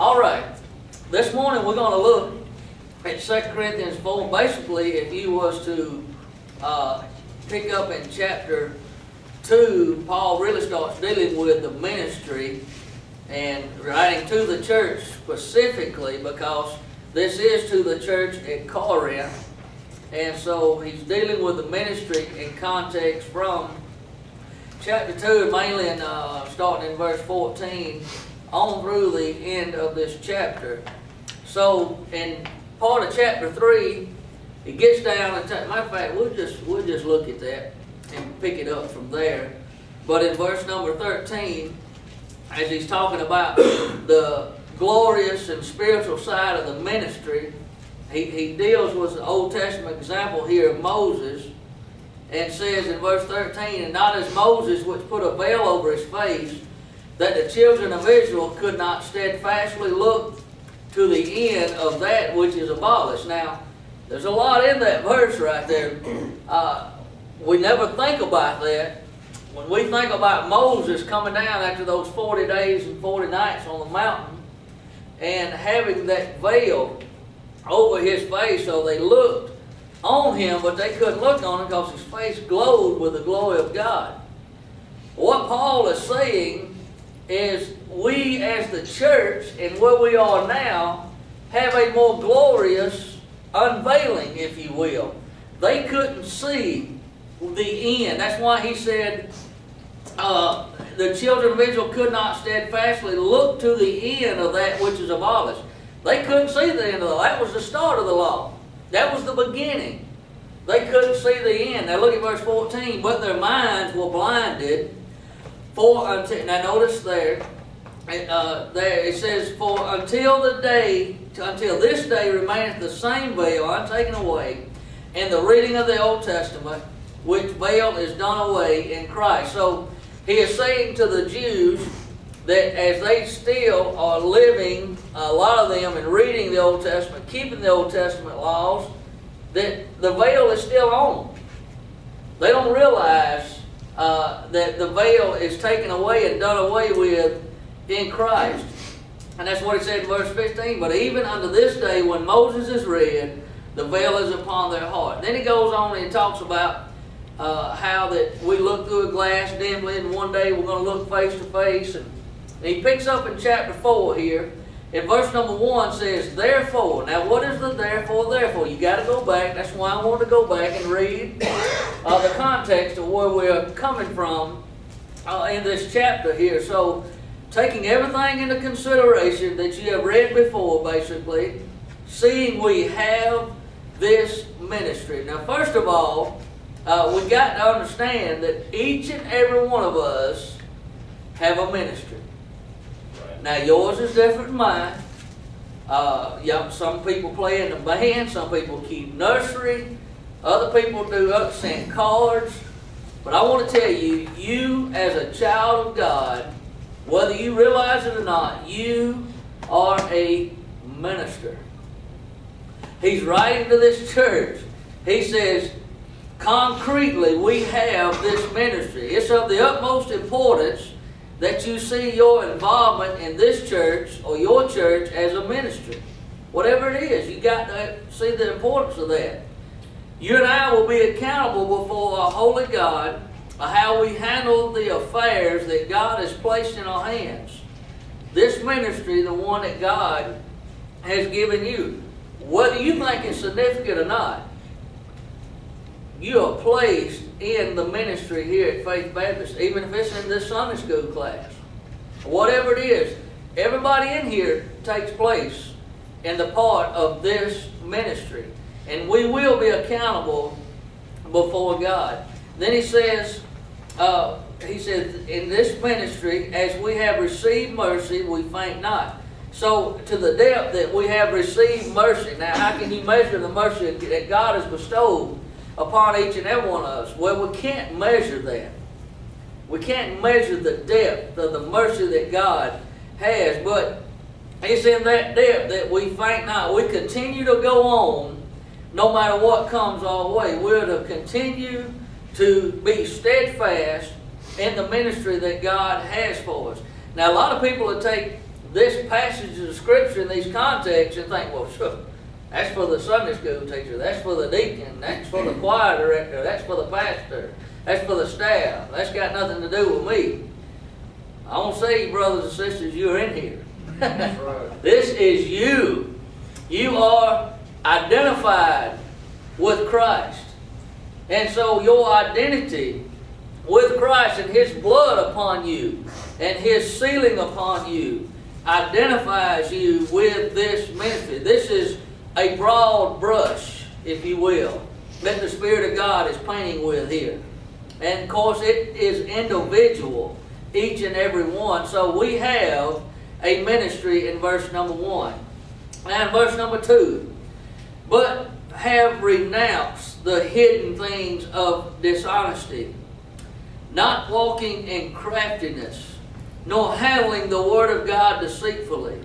All right. This morning we're going to look at 2 Corinthians 4. Basically, if you was to uh, pick up in chapter 2, Paul really starts dealing with the ministry and writing to the church specifically because this is to the church at Corinth. And so he's dealing with the ministry in context from chapter 2, mainly in, uh, starting in verse 14, on through the end of this chapter. So in part of chapter 3, it gets down and matter of fact, we'll just we'll just look at that and pick it up from there. But in verse number 13, as he's talking about the glorious and spiritual side of the ministry, he, he deals with the Old Testament example here of Moses and says in verse 13, And not as Moses, which put a veil over his face, that the children of Israel could not steadfastly look to the end of that which is abolished. Now, there's a lot in that verse right there. Uh, we never think about that. When we think about Moses coming down after those 40 days and 40 nights on the mountain and having that veil over his face so they looked on him, but they couldn't look on him because his face glowed with the glory of God. What Paul is saying is we as the church and where we are now have a more glorious unveiling, if you will. They couldn't see the end. That's why he said uh, the children of Israel could not steadfastly look to the end of that which is abolished. They couldn't see the end of the law. That was the start of the law. That was the beginning. They couldn't see the end. Now look at verse 14. But their minds were blinded. For until now notice there, uh, there it says, For until the day, until this day remaineth the same veil untaken away, and the reading of the Old Testament, which veil is done away in Christ. So he is saying to the Jews that as they still are living, a lot of them, and reading the Old Testament, keeping the Old Testament laws, that the veil is still on. They don't realize uh, that the veil is taken away and done away with in Christ. And that's what he said in verse 15. But even unto this day, when Moses is read, the veil is upon their heart. Then he goes on and talks about uh, how that we look through a glass dimly, and one day we're going to look face to face. And he picks up in chapter 4 here, in verse number 1 says, Therefore. Now, what is the therefore, therefore? you got to go back. That's why I want to go back and read uh, the context of where we're coming from uh, in this chapter here. So, taking everything into consideration that you have read before, basically, seeing we have this ministry. Now, first of all, uh, we got to understand that each and every one of us have a ministry. Now yours is different than mine. Uh, some people play in the band, some people keep nursery, other people do up send cards. But I want to tell you, you as a child of God, whether you realize it or not, you are a minister. He's writing to this church. He says, concretely, we have this ministry. It's of the utmost importance that you see your involvement in this church or your church as a ministry. Whatever it is, you got to see the importance of that. You and I will be accountable before a holy God of how we handle the affairs that God has placed in our hands. This ministry, the one that God has given you, whether you think it's significant or not, you are placed in the ministry here at Faith Baptist, even if it's in this Sunday school class. Whatever it is, everybody in here takes place in the part of this ministry. And we will be accountable before God. Then he says, uh, he says, in this ministry, as we have received mercy, we faint not. So, to the depth that we have received mercy. Now, how can you measure the mercy that God has bestowed upon each and every one of us. Well, we can't measure that. We can't measure the depth of the mercy that God has, but it's in that depth that we faint not. We continue to go on no matter what comes our way. We're to continue to be steadfast in the ministry that God has for us. Now, a lot of people will take this passage of scripture in these contexts and think, well, sure, that's for the Sunday school teacher, that's for the deacon, that's for the choir director, that's for the pastor, that's for the staff, that's got nothing to do with me. I want to say, brothers and sisters, you're in here. right. This is you. You are identified with Christ. And so your identity with Christ and His blood upon you and His sealing upon you identifies you with this ministry. This is a broad brush, if you will, that the Spirit of God is painting with here. And of course, it is individual, each and every one. So we have a ministry in verse number one. And verse number two, but have renounced the hidden things of dishonesty, not walking in craftiness, nor handling the word of God deceitfully,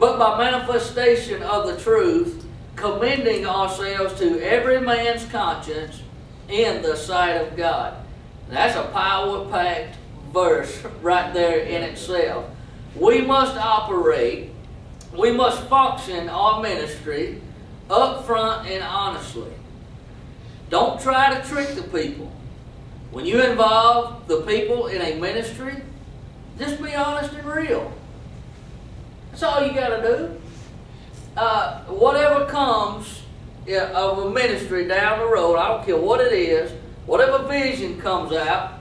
but by manifestation of the truth, commending ourselves to every man's conscience in the sight of God. That's a power-packed verse right there in itself. We must operate, we must function our ministry up front and honestly. Don't try to trick the people. When you involve the people in a ministry, just be honest and real. That's all you got to do. Uh, whatever comes of a ministry down the road, I don't care what it is, whatever vision comes out,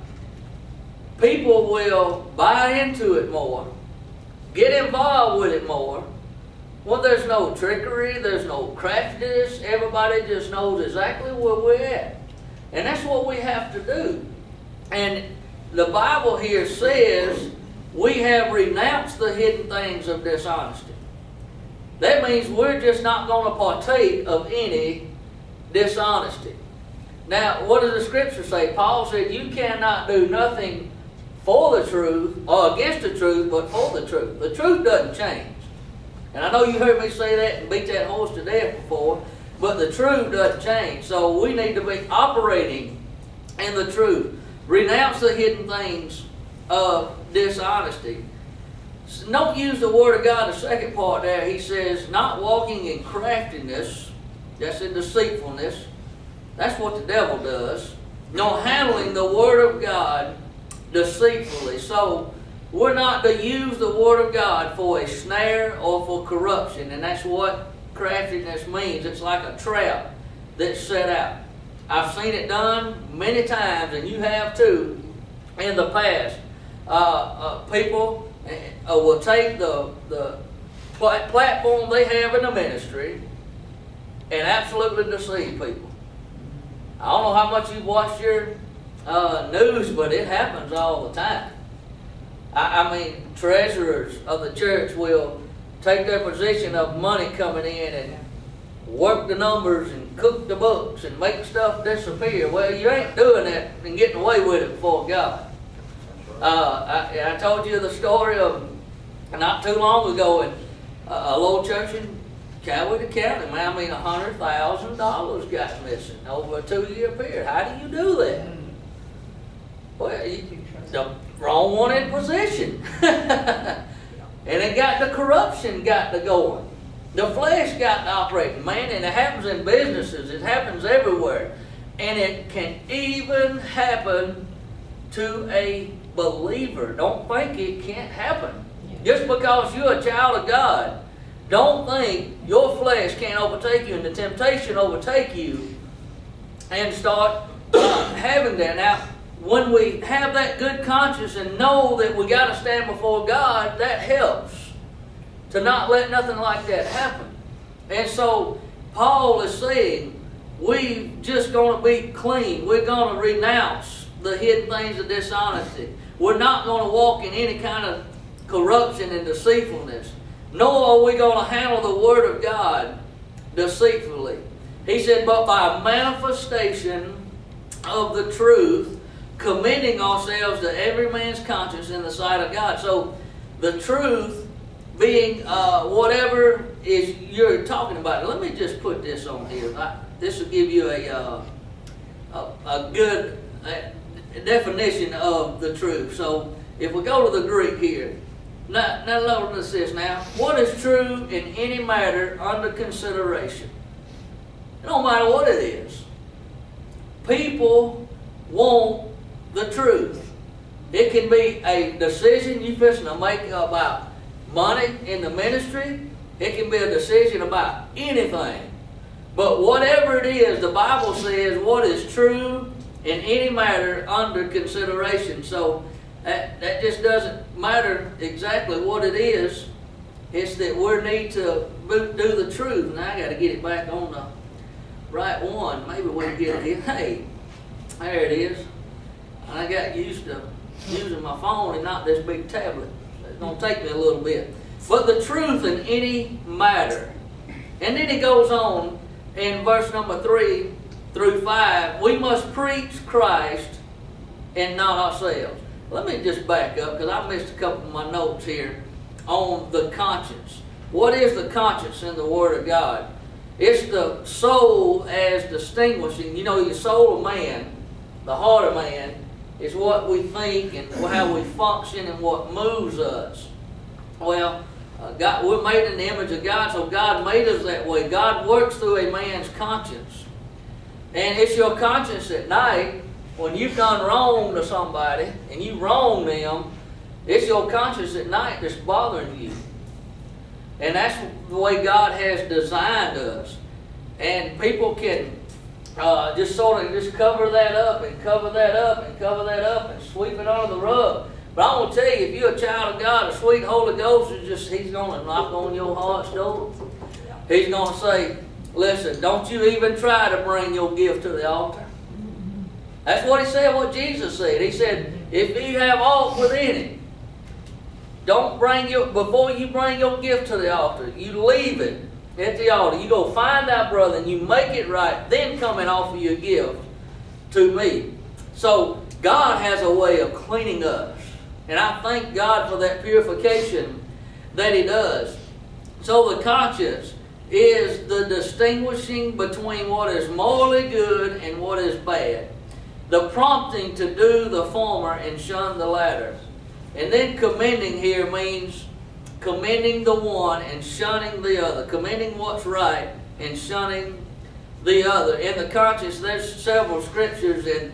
people will buy into it more, get involved with it more, well, there's no trickery, there's no craftiness. Everybody just knows exactly where we're at. And that's what we have to do. And the Bible here says we have renounced the hidden things of dishonesty. That means we're just not going to partake of any dishonesty. Now, what does the scripture say? Paul said, You cannot do nothing for the truth or against the truth, but for the truth. The truth doesn't change. And I know you heard me say that and beat that horse to death before, but the truth doesn't change. So we need to be operating in the truth. Renounce the hidden things of dishonesty. Don't use the word of God, the second part there. He says, not walking in craftiness, that's in deceitfulness. That's what the devil does. No handling the word of God deceitfully. So we're not to use the Word of God for a snare or for corruption, and that's what craftiness means. It's like a trap that's set out. I've seen it done many times, and you have too in the past. Uh, uh, people uh, will take the, the pl platform they have in the ministry and absolutely deceive people. I don't know how much you've watched your uh, news, but it happens all the time. I, I mean, treasurers of the church will take their position of money coming in and work the numbers and cook the books and make stuff disappear. Well, you ain't doing that and getting away with it before God. Uh, I, I, told you the story of not too long ago in a, a little church in Coweta County. Man, I mean, $100,000 got missing over a two-year period. How do you do that? Well, you, the wrong one in position. and it got the corruption got to going. The flesh got to operating, man, and it happens in businesses. It happens everywhere. And it can even happen to a believer. Don't think it can't happen. Just because you're a child of God, don't think your flesh can't overtake you and the temptation overtake you and start having that. Now, when we have that good conscience and know that we got to stand before God, that helps to not let nothing like that happen. And so Paul is saying we just going to be clean. We're going to renounce the hidden things of dishonesty. We're not going to walk in any kind of corruption and deceitfulness. Nor are we going to handle the Word of God deceitfully. He said, but by manifestation of the truth, commending ourselves to every man's conscience in the sight of God. So the truth being uh, whatever is you're talking about. Let me just put this on here. I, this will give you a, uh, a, a, good definition of the truth. So if we go to the Greek here, Now, now notice this now. What is true in any matter under consideration? It don't matter what it is. People want the truth. It can be a decision you're fixing to make about money in the ministry. It can be a decision about anything. But whatever it is, the Bible says what is true in any matter under consideration. So that, that just doesn't matter exactly what it is. It's that we need to do the truth. Now I got to get it back on the right one. Maybe we can get it here. Hey, there it is. I got used to using my phone and not this big tablet. It's going to take me a little bit. But the truth in any matter. And then he goes on in verse number 3 through 5. We must preach Christ and not ourselves. Let me just back up because I missed a couple of my notes here on the conscience. What is the conscience in the Word of God? It's the soul as distinguishing. You know, your soul of man, the heart of man, is what we think and how we function and what moves us. Well, uh, God, we're made in the image of God, so God made us that way. God works through a man's conscience. And it's your conscience at night when you've done wrong to somebody and you wrong them, it's your conscience at night that's bothering you. And that's the way God has designed us. And people can uh, just sort of just cover that up and cover that up and cover that up and sweep it under the rug. But I want to tell you, if you're a child of God, the sweet Holy Ghost is just, He's going to knock on your heart's door. He's going to say, listen, don't you even try to bring your gift to the altar. That's what He said, what Jesus said. He said, if you have aught within it, don't bring your, before you bring your gift to the altar, you leave it at the altar. You go find that brother and you make it right, then come and offer your gift to me. So God has a way of cleaning us. And I thank God for that purification that He does. So the conscience is the distinguishing between what is morally good and what is bad. The prompting to do the former and shun the latter. And then commending here means commending the one and shunning the other, commending what's right and shunning the other. In the conscience, there's several scriptures in,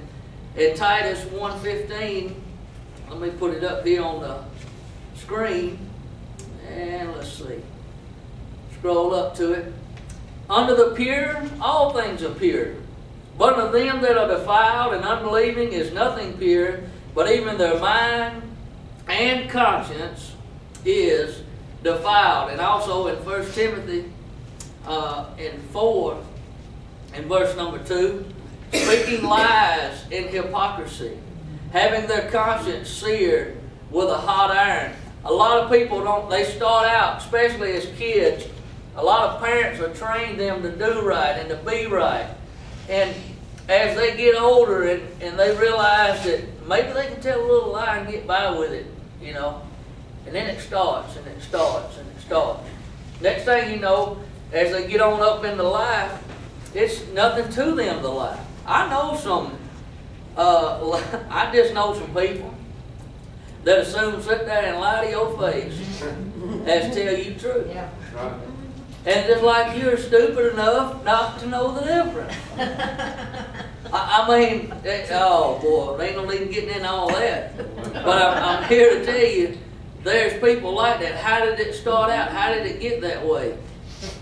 in Titus 1.15. Let me put it up here on the screen. And let's see. Scroll up to it. Under the pure, all things are pure. But of them that are defiled and unbelieving is nothing pure, but even their mind and conscience is defiled. And also in 1 Timothy uh, in 4, in verse number 2, speaking lies in hypocrisy, having their conscience seared with a hot iron. A lot of people don't, they start out, especially as kids, a lot of parents are trained them to do right and to be right. And as they get older and, and they realize that maybe they can tell a little lie and get by with it, you know, and then it starts and it starts and it starts. Next thing you know, as they get on up into life, it's nothing to them to lie. I know some, uh, I just know some people that assume sit there and lie to your face as tell you truth. Yeah. Right. And just like you're stupid enough not to know the difference. I, I, mean, it, oh boy, ain't no need getting in all that. But I'm, I'm here to tell you, there's people like that. How did it start out? How did it get that way?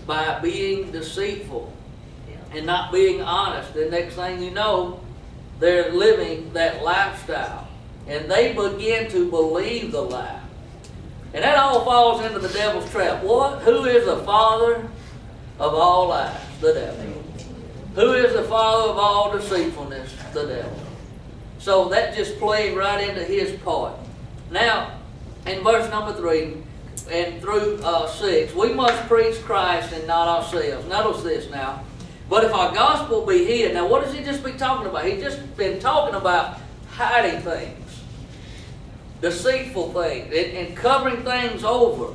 By being deceitful and not being honest. The next thing you know, they're living that lifestyle. And they begin to believe the lie. And that all falls into the devil's trap. What? Who is the father of all lies? The devil. Who is the father of all deceitfulness? The devil. So that just played right into his part. Now, in verse number 3 and through uh, 6, we must preach Christ and not ourselves. Notice this now. But if our gospel be hid, now what has he just been talking about? He's just been talking about hiding things, deceitful things, and, covering things over,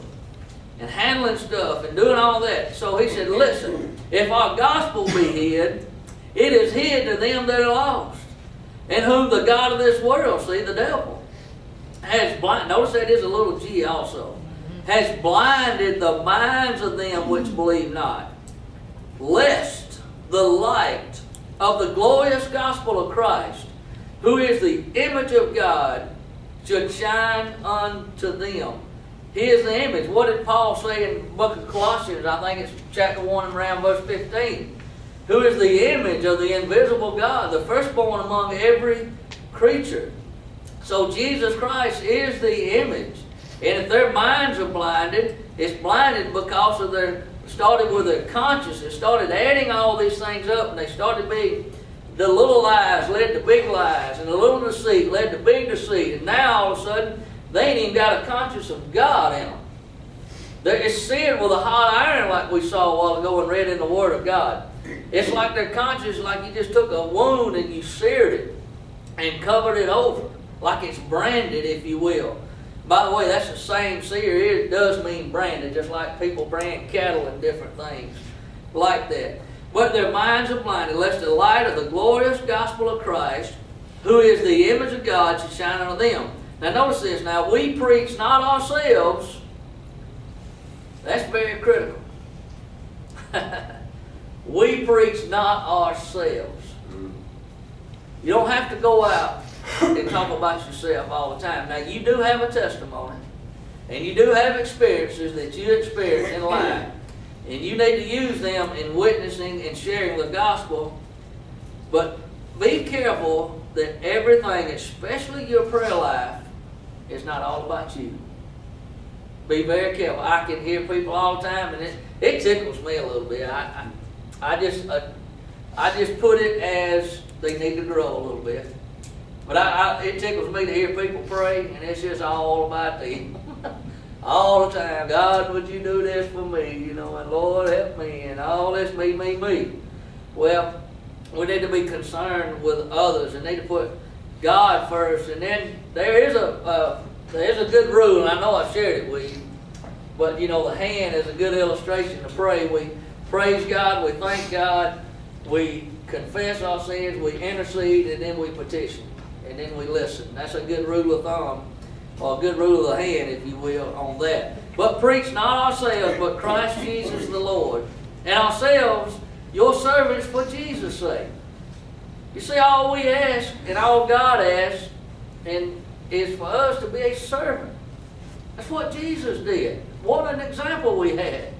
and handling stuff, and doing all that. So he said, listen, if our gospel be hid, it is hid to them that are lost, and whom the God of this world, see, the devil, has blind, notice that is a little G also, has blinded the minds of them which believe not, lest the light of the glorious gospel of Christ, who is the image of God, should shine unto them. He is the image. What did Paul say in book of Colossians? I think it's chapter 1 and around verse 15. Who is the image of the invisible God, the firstborn among every creature. So Jesus Christ is the image. And if their minds are blinded, it's blinded because of their started with their consciousness, started adding all these things up, and they started being the little lies led to big lies, and the little deceit led to big deceit, and now all of a sudden they ain't even got a conscience of God in them. It's seared with a hot iron, like we saw a while ago and read in the Word of God. It's like their conscience, like you just took a wound and you seared it and covered it over, like it's branded, if you will. By the way, that's the same sear. It does mean branded, just like people brand cattle and different things like that. But their minds are blinded, lest the light of the glorious gospel of Christ, who is the image of God, should shine on them. Now notice this. Now we preach not ourselves. That's very critical. we preach not ourselves. You don't have to go out and talk about yourself all the time. Now, you do have a testimony, and you do have experiences that you experience in life, and you need to use them in witnessing and sharing the gospel. But be careful that everything, especially your prayer life, is not all about you. Be very careful. I can hear people all the time, and it, it tickles me a little bit. I, I, I just uh, I just put it as they need to grow a little bit. But I, I, it tickles me to hear people pray, and it's just all about them. All the time, God, would you do this for me? You know, and Lord, help me, and all this me, me, me. Well, we need to be concerned with others and need to put God first. And then there is a there is a good rule, and I know I shared it with you. But you know, the hand is a good illustration to pray. We praise God, we thank God, we confess our sins, we intercede, and then we petition. And then we listen. That's a good rule of thumb, or a good rule of the hand, if you will, on that. But preach not ourselves, but Christ Jesus the Lord. And ourselves, your servants for Jesus' sake. You see, all we ask and all God asks and is for us to be a servant. That's what Jesus did. What an example we had.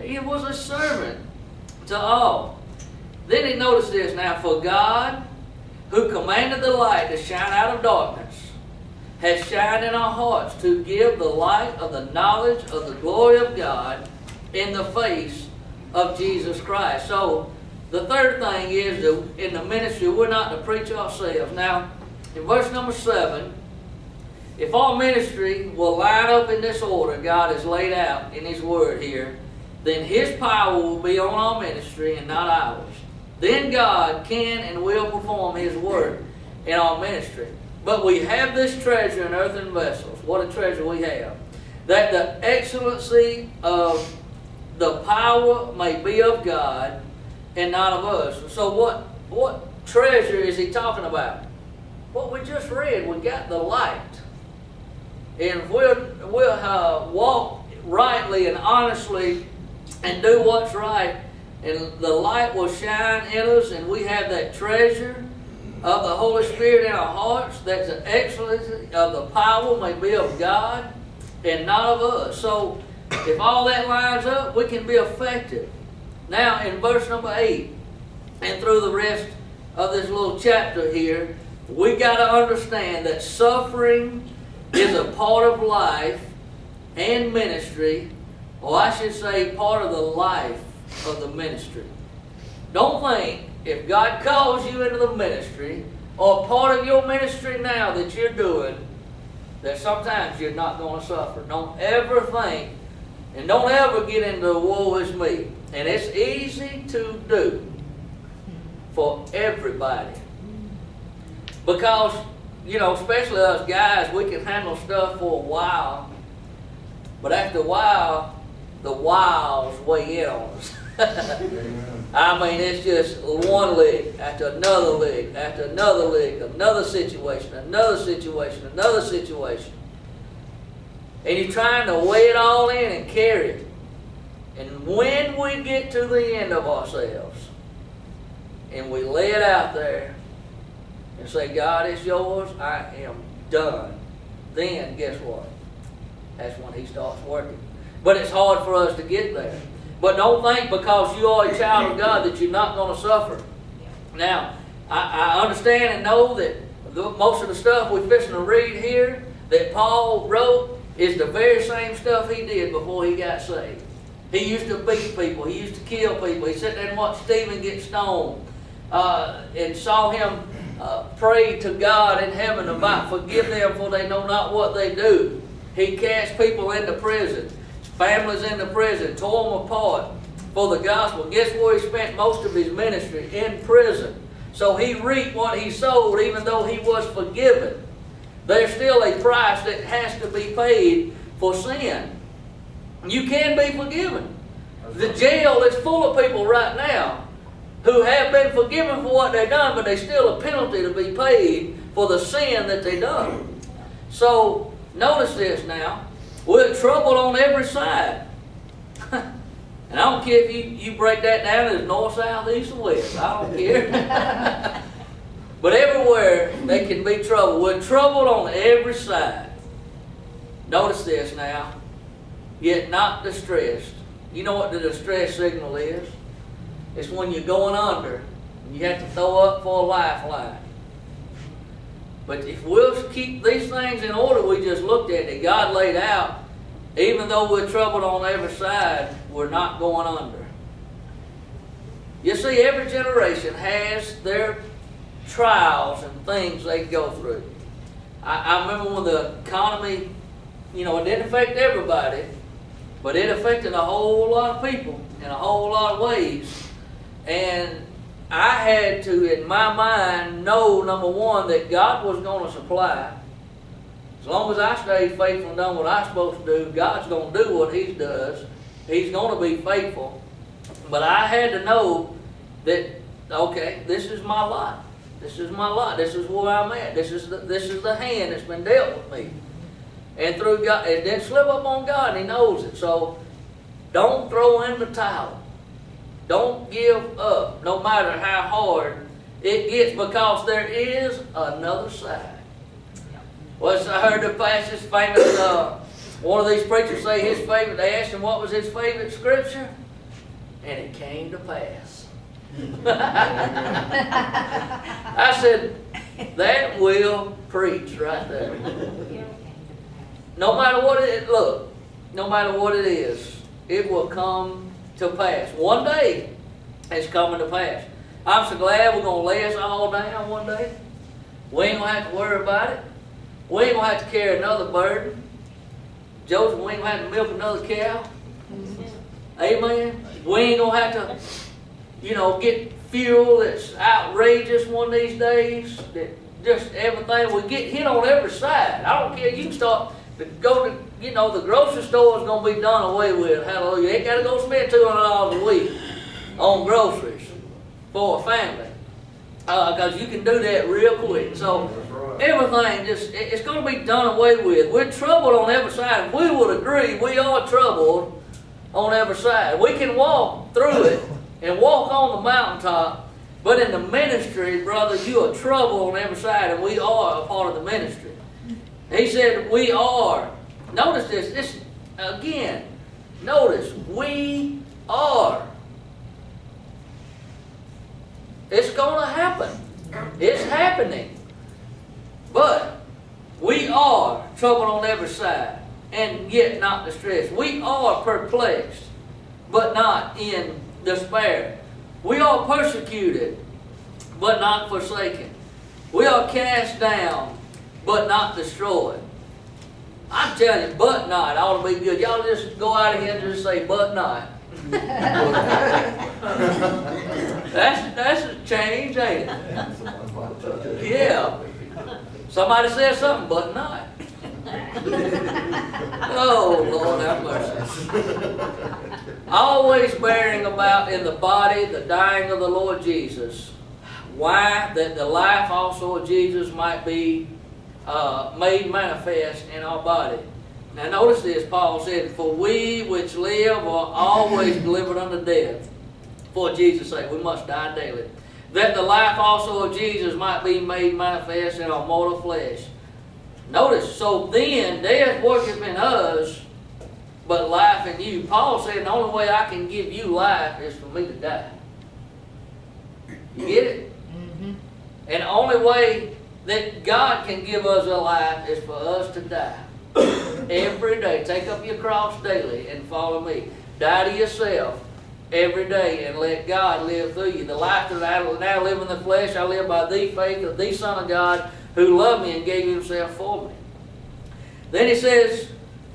He was a servant to all. Then he noticed this now, for God, who commanded the light to shine out of darkness, has shined in our hearts to give the light of the knowledge of the glory of God in the face of Jesus Christ. So the third thing is that in the ministry we're not to preach ourselves. Now, in verse number seven, if our ministry will line up in this order God has laid out in His Word here, then His power will be on our ministry and not ours. Then God can and will perform His work in our ministry. But we have this treasure in earthen vessels. What a treasure we have. That the excellency of the power may be of God and not of us. So what, what treasure is he talking about? What we just read, we got the light. And we'll, we'll uh, walk rightly and honestly and do what's right, and the light will shine in us, and we have that treasure of the Holy Spirit in our hearts, that the excellency of the power may be of God and not of us. So if all that lines up, we can be effective. Now, in verse number 8, and through the rest of this little chapter here, we got to understand that suffering is a part of life and ministry, or I should say, part of the life of the ministry. Don't think if God calls you into the ministry, or part of your ministry now that you're doing, that sometimes you're not going to suffer. Don't ever think, and don't ever get into the woe is me. And it's easy to do for everybody. Because, you know, especially us guys, we can handle stuff for a while. But after a while, the wiles weigh in on us. I mean, it's just one leg after another leg after another leg, another situation, another situation, another situation. And you're trying to weigh it all in and carry it. And when we get to the end of ourselves and we lay it out there and say, God, it's yours, I am done, then guess what? That's when He starts working. But it's hard for us to get there. But don't think because you are a child of God that you're not going to suffer. Now, I, I understand and know that the, most of the stuff we're fixing to read here that Paul wrote is the very same stuff he did before he got saved. He used to beat people. He used to kill people. He sat there and watched Stephen get stoned uh, and saw him uh, pray to God in heaven about forgive them for they know not what they do. He cast people into prison families in the prison, tore them apart for the gospel. Guess where he spent most of his ministry? In prison. So he reaped what he sowed even though he was forgiven. There's still a price that has to be paid for sin. You can be forgiven. The jail is full of people right now who have been forgiven for what they've done, but there's still a penalty to be paid for the sin that they've done. So notice this now. We're troubled on every side. and I don't care if you, you break that down as north, south, east, or west. I don't care. but everywhere they can be troubled. We're troubled on every side. Notice this now. Yet not distressed. You know what the distress signal is? It's when you're going under and you have to throw up for a lifeline. But if we'll keep these things in order we just looked at that God laid out, even though we're troubled on every side, we're not going under. You see, every generation has their trials and things they go through. I, I remember when the economy, you know, it didn't affect everybody, but it affected a whole lot of people in a whole lot of ways. And I had to, in my mind, know number one that God was going to supply. As long as I stay faithful and done what I'm supposed to do, God's going to do what He does. He's going to be faithful. But I had to know that okay, this is my lot. This is my lot. This is where I'm at. This is the, this is the hand that's been dealt with me. And through God, it didn't slip up on God. He knows it. So don't throw in the towel. Don't give up, no matter how hard it gets, because there is another side. Well, I heard the pastor's famous, uh, one of these preachers say his favorite, they asked him what was his favorite scripture, and it came to pass. I said, that will preach right there. No matter what it look, no matter what it is, it will come to pass. One day, it's coming to pass. I'm so glad we're going to lay us all down one day. We ain't going to have to worry about it. We ain't going to have to carry another burden. Joseph, we ain't going to have to milk another cow. Mm-hmm. Amen. We ain't going to have to, you know, get fuel that's outrageous one of these days. That just everything, we get hit on every side. I don't care. You can start to go to, you know, the grocery store is going to be done away with. Hallelujah. You ain't got to go spend $200 a week on groceries for a family. Because uh, you can do that real quick. So everything just, it's going to be done away with. We're troubled on every side. We would agree we are troubled on every side. We can walk through it and walk on the mountaintop, but in the ministry, brother, you are troubled on every side, and we are a part of the ministry. He said, We are. Notice this. This again. Notice, we are. It's going to happen. It's happening. But we are troubled on every side and yet not distressed. We are perplexed, but not in despair. We are persecuted, but not forsaken. We are cast down, but not destroyed. I'm telling you, but not ought to be good. Y'all just go out of here and just say, but not. that's that's a change, ain't it? Yeah. Somebody says something, but not. Oh, Lord have mercy. Always bearing about in the body the dying of the Lord Jesus. Why? That the life also of Jesus might be uh, made manifest in our body. Now notice this, Paul said, For we which live are always delivered unto death. For Jesus' sake, we must die daily. That the life also of Jesus might be made manifest in our mortal flesh. Notice, so then death worketh in us, but life in you. Paul said the only way I can give you life is for me to die. You get it? And the only way that God can give us a life is for us to die. every day. Take up your cross daily and follow me. Die to yourself every day and let God live through you. The life that I now live in the flesh, I live by the faith of the Son of God who loved me and gave himself for me. Then he says,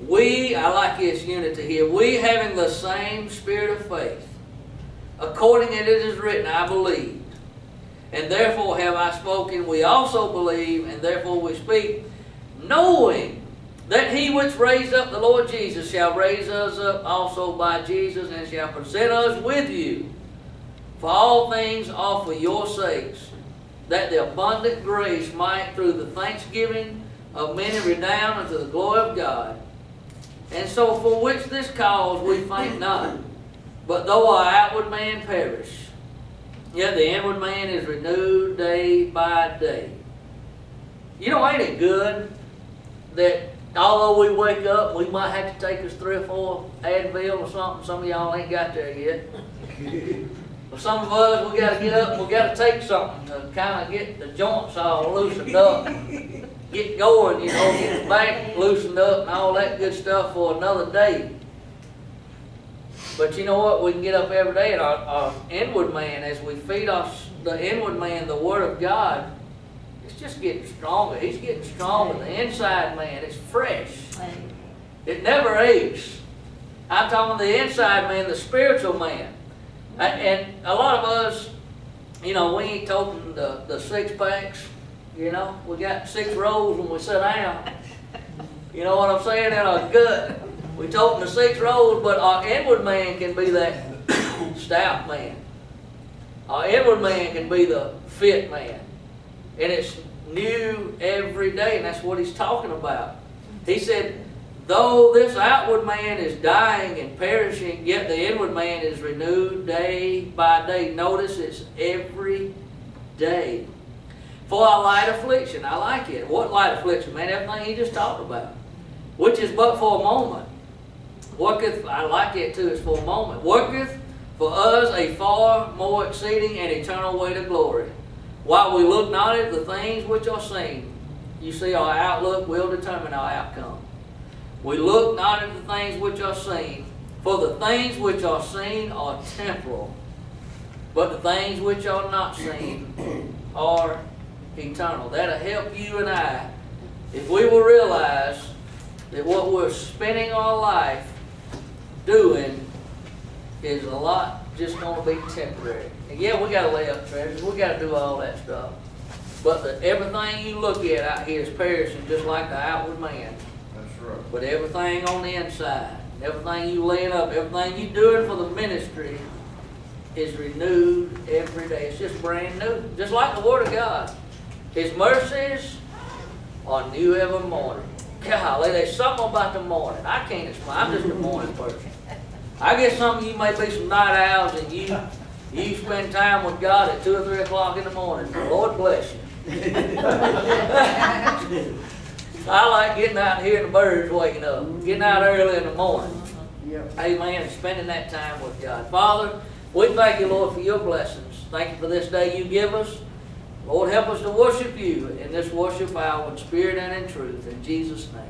we, I like his unity here, we having the same spirit of faith, according as it is written, I believed, and therefore have I spoken. We also believe, and therefore we speak, knowing that he which raised up the Lord Jesus shall raise us up also by Jesus, and shall present us with you. For all things are for your sakes, that the abundant grace might, through the thanksgiving of many, redound unto the glory of God. And so for which this cause we faint not, but though our outward man perish, yet the inward man is renewed day by day. You know, ain't it good that although we wake up, we might have to take us three or four Advil or something. Some of y'all ain't got there yet. but some of us, we got to get up and we got to take something to kind of get the joints all loosened up, get going, you know, get the back loosened up and all that good stuff for another day. But you know what? We can get up every day and our, our inward man, as we feed us the inward man, the Word of God, it's just getting stronger. He's getting stronger. The inside man is fresh. It never aches. I'm talking the inside man, the spiritual man. And a lot of us, you know, we ain't toting the, the six packs. You know, we got six rows when we sit down. You know what I'm saying? In our gut. We toting the six rows, but our inward man can be that stout man. Our inward man can be the fit man. And it's new every day, and that's what he's talking about. He said, Though this outward man is dying and perishing, yet the inward man is renewed day by day. Notice it's every day. For a light affliction. I like it. What light affliction, man? Everything he just talked about. Which is but for a moment. Worketh, I like it too, it's for a moment. Worketh for us a far more exceeding and eternal weight of glory. While we look not at the things which are seen, you see, our outlook will determine our outcome. We look not at the things which are seen, for the things which are seen are temporal, but the things which are not seen are eternal. That'll help you and I if we will realize that what we're spending our life doing is a lot just going to be temporary. And yeah, we got to lay up treasures. We got to do all that stuff. But the, everything you look at out here is perishing just like the outward man. That's right. But everything on the inside, everything you laying up, everything you doing for the ministry is renewed every day. It's just brand new. Just like the Word of God. His mercies are new every morning. Golly, there's something about the morning. I can't explain. I'm just a morning person. I guess some of you may be some night owls and you you spend time with God at two or three o'clock in the morning. The Lord bless you. I like getting out and hearing the birds waking up, getting out early in the morning. Amen. Spending that time with God. Father, we thank you, Lord, for your blessings. Thank you for this day you give us. Lord, help us to worship you in this worship hour in spirit and in truth. In Jesus' name.